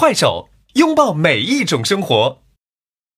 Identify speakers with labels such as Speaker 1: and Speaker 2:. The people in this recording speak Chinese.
Speaker 1: 快手拥抱每一种生活。